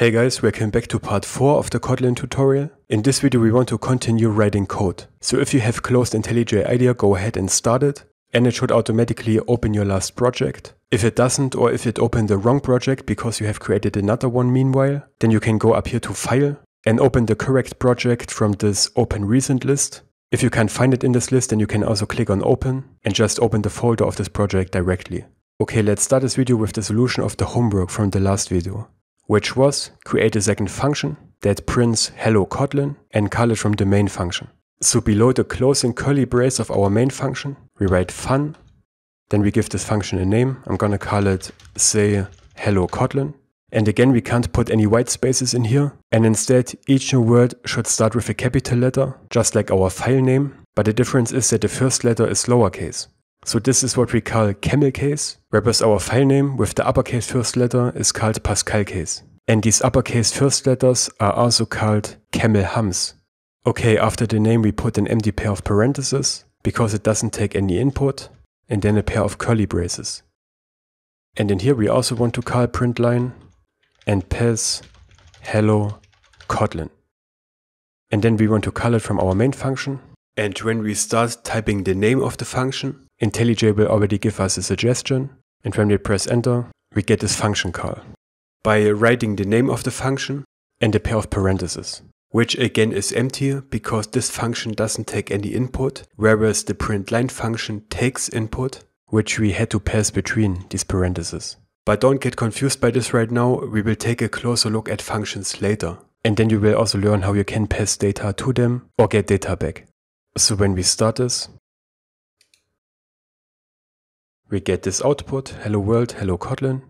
Hey guys, welcome back to part 4 of the Kotlin tutorial. In this video we want to continue writing code. So if you have closed IntelliJ IDEA, go ahead and start it. And it should automatically open your last project. If it doesn't or if it opened the wrong project because you have created another one meanwhile, then you can go up here to File and open the correct project from this Open Recent list. If you can't find it in this list, then you can also click on Open and just open the folder of this project directly. Okay, let's start this video with the solution of the homework from the last video which was create a second function that prints hello Kotlin and call it from the main function. So below the closing curly brace of our main function, we write fun, then we give this function a name. I'm gonna call it say hello Kotlin. And again, we can't put any white spaces in here. And instead, each new word should start with a capital letter, just like our file name. But the difference is that the first letter is lowercase. So this is what we call camel case, whereas our file name with the uppercase first letter is called Pascal case. And these uppercase first letters are also called camel humps. Okay, after the name we put an empty pair of parentheses, because it doesn't take any input, and then a pair of curly braces. And in here we also want to call print line and pass hello Kotlin. And then we want to call it from our main function. And when we start typing the name of the function, IntelliJ will already give us a suggestion. And when we press enter, we get this function call by writing the name of the function and a pair of parentheses, which again is empty because this function doesn't take any input, whereas the println function takes input, which we had to pass between these parentheses. But don't get confused by this right now, we will take a closer look at functions later. And then you will also learn how you can pass data to them or get data back. So when we start this, we get this output, hello world, hello Kotlin,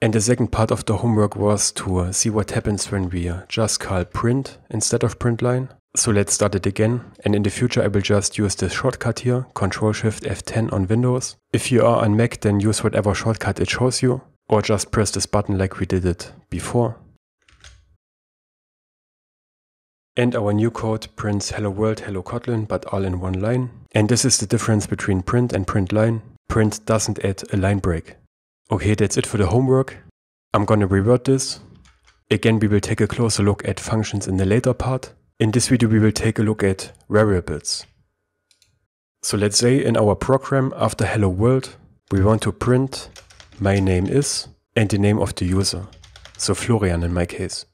and the second part of the homework was to uh, see what happens when we uh, just call print instead of print line. So let's start it again. And in the future, I will just use this shortcut here, Control Shift F10 on Windows. If you are on Mac, then use whatever shortcut it shows you, or just press this button like we did it before. And our new code prints hello world, hello Kotlin, but all in one line. And this is the difference between print and print line. Print doesn't add a line break. Okay, that's it for the homework. I'm gonna revert this. Again, we will take a closer look at functions in the later part. In this video, we will take a look at variables. So let's say in our program after hello world, we want to print my name is and the name of the user. So Florian in my case.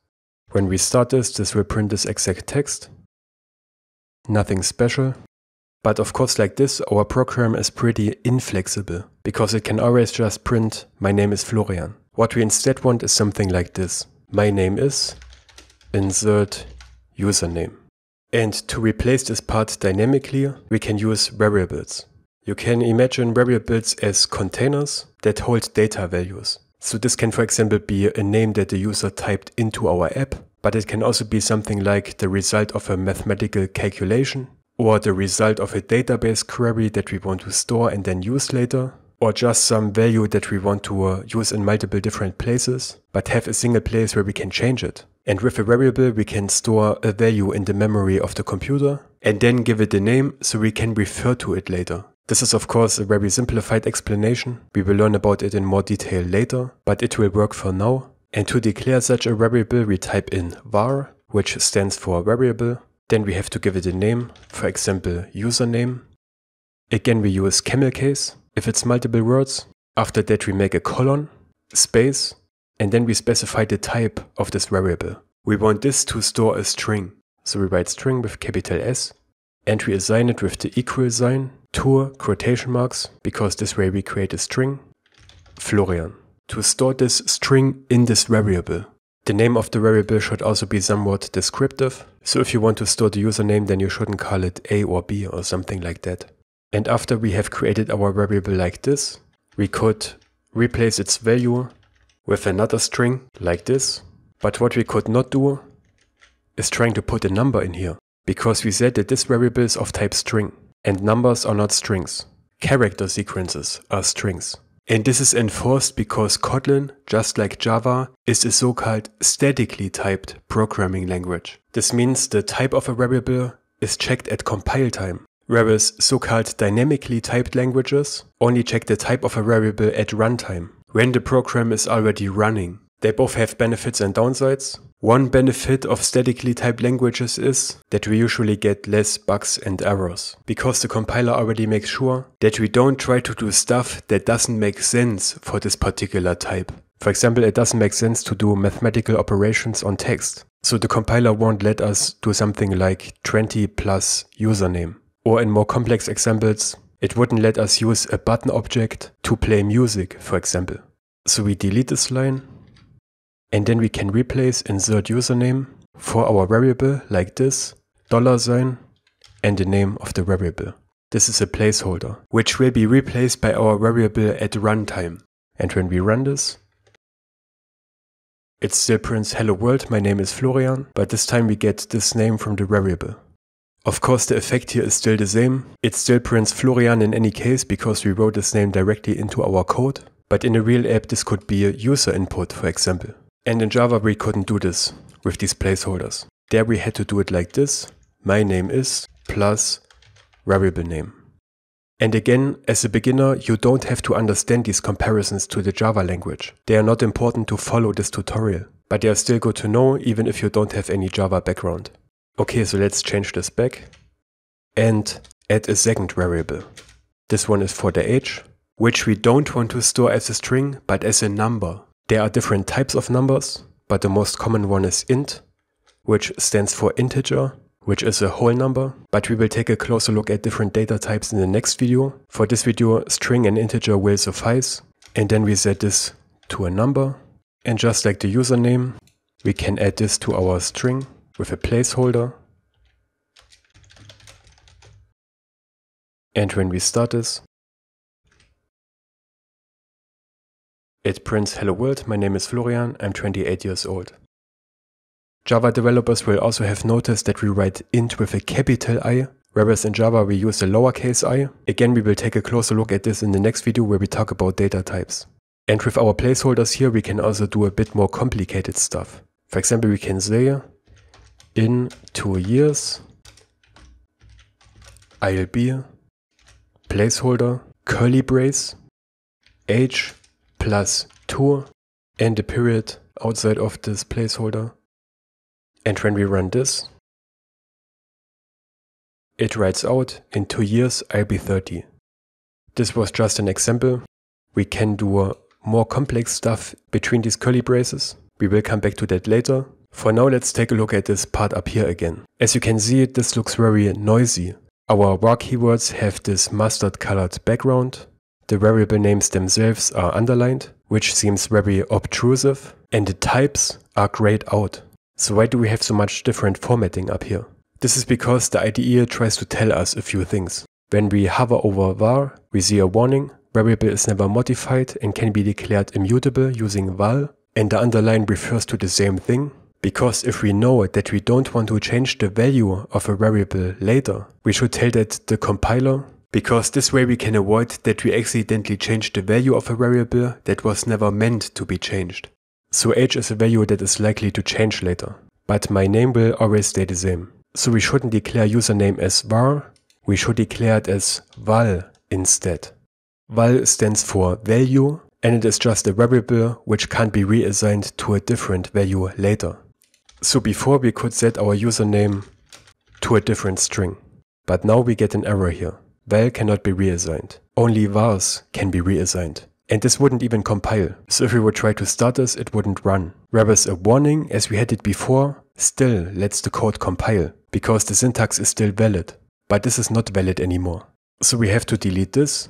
When we start this, this will print this exact text. Nothing special. But of course like this, our program is pretty inflexible because it can always just print my name is Florian. What we instead want is something like this. My name is insert username. And to replace this part dynamically, we can use variables. You can imagine variables as containers that hold data values. So this can for example be a name that the user typed into our app, but it can also be something like the result of a mathematical calculation or the result of a database query that we want to store and then use later, or just some value that we want to uh, use in multiple different places, but have a single place where we can change it. And with a variable, we can store a value in the memory of the computer and then give it a name so we can refer to it later. This is of course a very simplified explanation. We will learn about it in more detail later, but it will work for now. And to declare such a variable, we type in var, which stands for variable, then we have to give it a name, for example, username. Again, we use camel case if it's multiple words. After that, we make a colon, space, and then we specify the type of this variable. We want this to store a string. So we write string with capital S, and we assign it with the equal sign, to quotation marks, because this way we create a string, Florian, to store this string in this variable. The name of the variable should also be somewhat descriptive. So if you want to store the username, then you shouldn't call it A or B or something like that. And after we have created our variable like this, we could replace its value with another string like this. But what we could not do is trying to put a number in here because we said that this variable is of type string and numbers are not strings. Character sequences are strings. And this is enforced because Kotlin, just like Java, is a so-called statically typed programming language. This means the type of a variable is checked at compile time, whereas so-called dynamically typed languages only check the type of a variable at runtime, when the program is already running. They both have benefits and downsides. One benefit of statically typed languages is that we usually get less bugs and errors, because the compiler already makes sure that we don't try to do stuff that doesn't make sense for this particular type. For example, it doesn't make sense to do mathematical operations on text. So the compiler won't let us do something like 20 plus username. Or in more complex examples, it wouldn't let us use a button object to play music, for example. So we delete this line and then we can replace insert username for our variable like this, dollar sign, and the name of the variable. This is a placeholder, which will be replaced by our variable at runtime. And when we run this, it still prints hello world, my name is Florian, but this time we get this name from the variable. Of course the effect here is still the same. It still prints Florian in any case because we wrote this name directly into our code. But in a real app this could be a user input for example. And in Java we couldn't do this with these placeholders. There we had to do it like this. My name is plus variable name. And again, as a beginner, you don't have to understand these comparisons to the Java language. They are not important to follow this tutorial, but they are still good to know even if you don't have any Java background. Okay, so let's change this back and add a second variable. This one is for the age, which we don't want to store as a string, but as a number. There are different types of numbers, but the most common one is int, which stands for integer, which is a whole number, but we will take a closer look at different data types in the next video. For this video, string and integer will suffice, and then we set this to a number. And just like the username, we can add this to our string with a placeholder. And when we start this, It prints hello world, my name is Florian, I'm 28 years old. Java developers will also have noticed that we write int with a capital I, whereas in Java we use a lowercase i. Again, we will take a closer look at this in the next video where we talk about data types. And with our placeholders here, we can also do a bit more complicated stuff. For example, we can say in two years, I'll be placeholder curly brace age plus 2 and the period outside of this placeholder. And when we run this, it writes out, in two years I'll be 30. This was just an example. We can do uh, more complex stuff between these curly braces. We will come back to that later. For now, let's take a look at this part up here again. As you can see, this looks very noisy. Our var keywords have this mustard colored background the variable names themselves are underlined, which seems very obtrusive, and the types are grayed out. So why do we have so much different formatting up here? This is because the IDE tries to tell us a few things. When we hover over var, we see a warning, variable is never modified and can be declared immutable using val, and the underline refers to the same thing, because if we know that we don't want to change the value of a variable later, we should tell that the compiler because this way we can avoid that we accidentally change the value of a variable that was never meant to be changed. So age is a value that is likely to change later, but my name will always stay the same. So we shouldn't declare username as var, we should declare it as val instead. Val stands for value and it is just a variable which can't be reassigned to a different value later. So before we could set our username to a different string, but now we get an error here val cannot be reassigned. Only vars can be reassigned. And this wouldn't even compile. So if we would try to start this, it wouldn't run. Whereas a warning, as we had it before, still lets the code compile, because the syntax is still valid. But this is not valid anymore. So we have to delete this.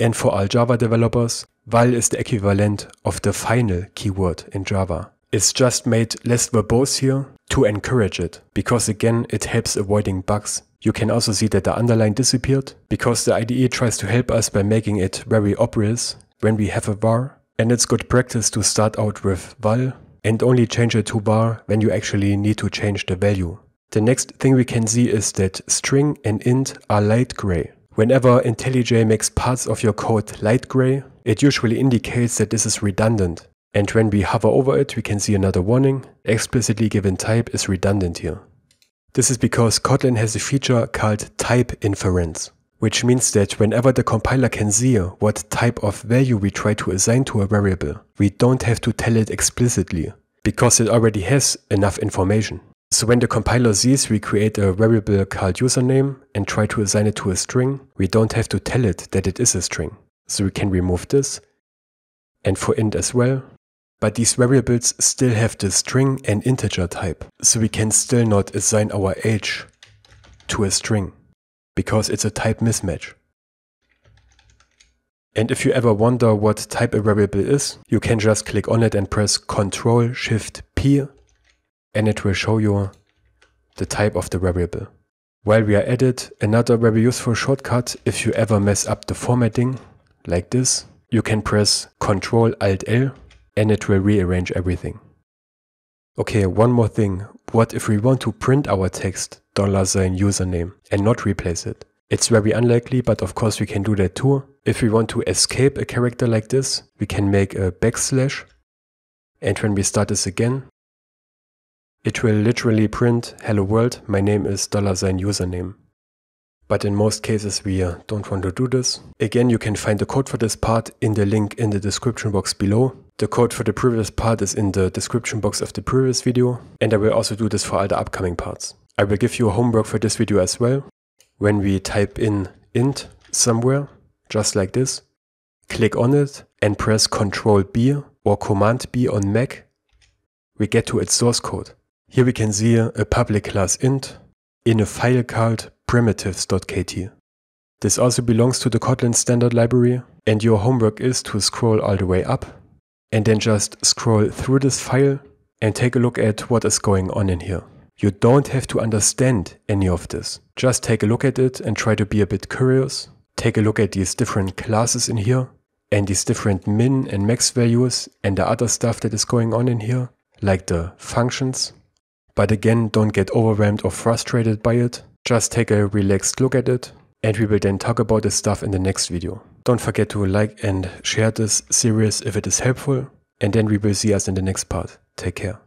And for all Java developers, val is the equivalent of the final keyword in Java. It's just made less verbose here to encourage it, because again, it helps avoiding bugs you can also see that the underline disappeared because the IDE tries to help us by making it very obvious when we have a var. And it's good practice to start out with val and only change it to var when you actually need to change the value. The next thing we can see is that string and int are light gray. Whenever IntelliJ makes parts of your code light gray, it usually indicates that this is redundant. And when we hover over it, we can see another warning. Explicitly given type is redundant here. This is because Kotlin has a feature called type inference. which means that whenever the compiler can see what type of value we try to assign to a variable, we don't have to tell it explicitly, because it already has enough information. So when the compiler sees we create a variable called username and try to assign it to a string, we don't have to tell it that it is a string. So we can remove this, and for int as well. But these variables still have the string and integer type, so we can still not assign our age to a string because it's a type mismatch. And if you ever wonder what type a variable is, you can just click on it and press Ctrl Shift P and it will show you the type of the variable. While we are at it, another very useful shortcut if you ever mess up the formatting like this, you can press Ctrl Alt L and it will rearrange everything. Okay, one more thing. What if we want to print our text $sign username and not replace it. It's very unlikely, but of course we can do that too. If we want to escape a character like this, we can make a backslash. And when we start this again, it will literally print, hello world, my name is $sign username. But in most cases we uh, don't want to do this. Again, you can find the code for this part in the link in the description box below. The code for the previous part is in the description box of the previous video, and I will also do this for all the upcoming parts. I will give you a homework for this video as well. When we type in int somewhere, just like this, click on it and press Ctrl B or Command B on Mac, we get to its source code. Here we can see a public class int in a file called primitives.kt. This also belongs to the Kotlin standard library and your homework is to scroll all the way up and then just scroll through this file and take a look at what is going on in here. You don't have to understand any of this. Just take a look at it and try to be a bit curious. Take a look at these different classes in here and these different min and max values and the other stuff that is going on in here, like the functions. But again, don't get overwhelmed or frustrated by it. Just take a relaxed look at it and we will then talk about this stuff in the next video. Don't forget to like and share this series if it is helpful and then we will see us in the next part. Take care.